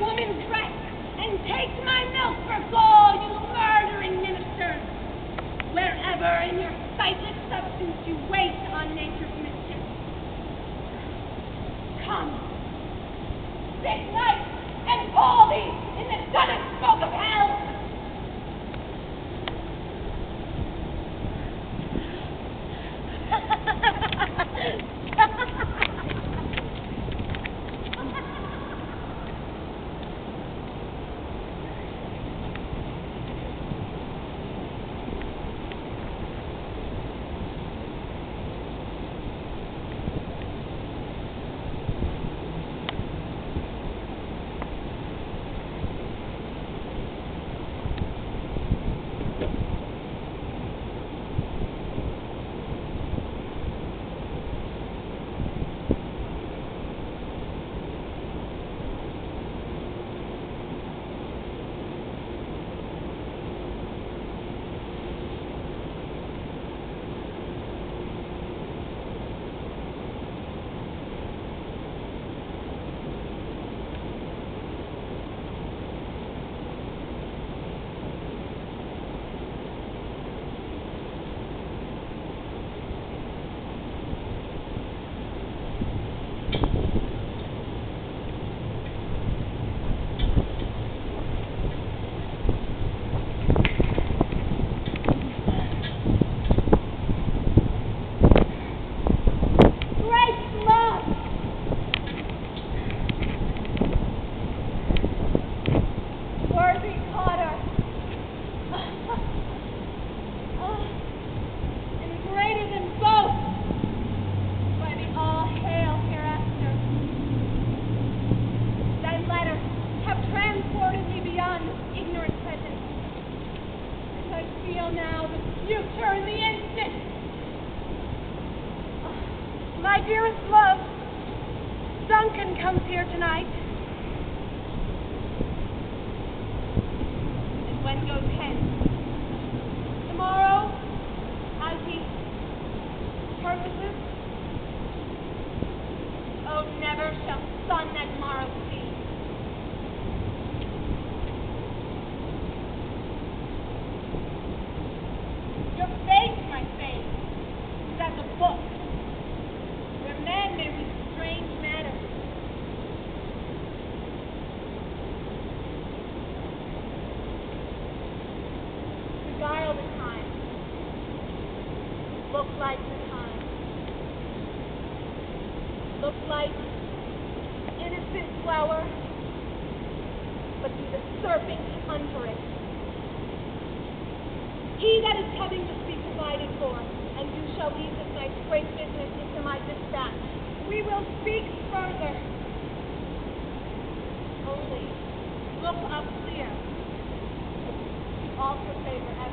woman's dress and takes my milk for gall, you murdering ministers. Wherever in your sightless substance you waste on nature's mischief. Come, sit night and call thee in the and smoke of hell. My dearest love, Duncan comes here tonight. And when goes hence? Tomorrow, as he purposes? Oh, never shall sun that morrow Look like the time. Look like innocent flower, but be the serpent under it. He that is coming must be provided for, and you shall leave this night's great business into my dispatch. We will speak further. Only look up clear. Also favor